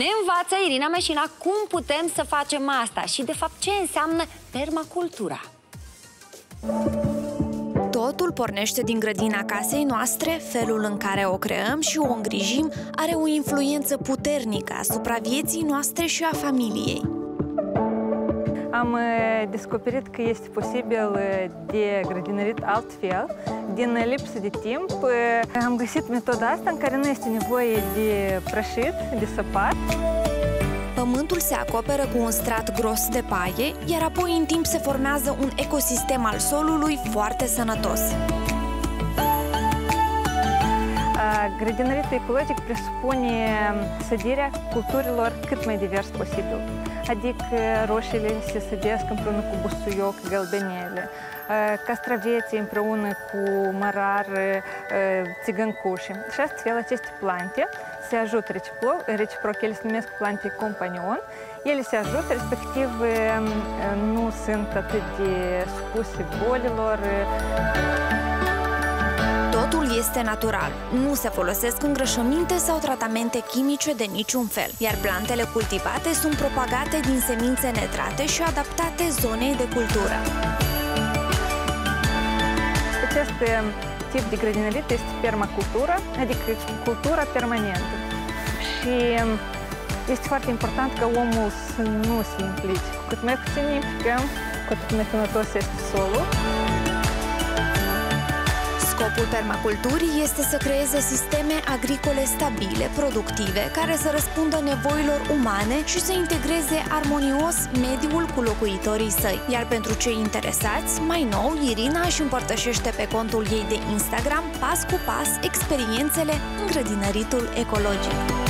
Ne învață Irina Meșina cum putem să facem asta și, de fapt, ce înseamnă permacultura. Totul pornește din grădina casei noastre, felul în care o creăm și o îngrijim are o influență puternică asupra vieții noastre și a familiei. Am descoperit că este posibil de grădinărit altfel, din lipsă de timp. Am găsit metoda asta în care nu este nevoie de prășit, de săpat. Pământul se acoperă cu un strat gros de paie, iar apoi în timp se formează un ecosistem al solului foarte sănătos. Grădinăritul ecologic presupune sădirea culturilor cât mai divers posibil. Adică roșiile se sădesc împreună cu busuioc, gălbenele, castraveții împreună cu mărar, țigăncuși. Și astfel aceste plante se ajută reciproc, ele se numesc plante companion, ele se ajută, respectiv nu sunt atât de supuse bolilor. Totul este natural. Nu se folosesc îngrășăminte sau tratamente chimice de niciun fel, iar plantele cultivate sunt propagate din semințe netrate și adaptate zonei de cultură. Acest tip de grădinărit este permacultura, adică cultura permanentă. Și este foarte important ca omul să nu se implice. Cu cât mai puțin ne implicăm, cu atât mai sănătos este solul. Scopul permaculturii este să creeze sisteme agricole stabile, productive, care să răspundă nevoilor umane și să integreze armonios mediul cu locuitorii săi. Iar pentru cei interesați, mai nou, Irina își împărtășește pe contul ei de Instagram, pas cu pas, experiențele în grădinăritul ecologic.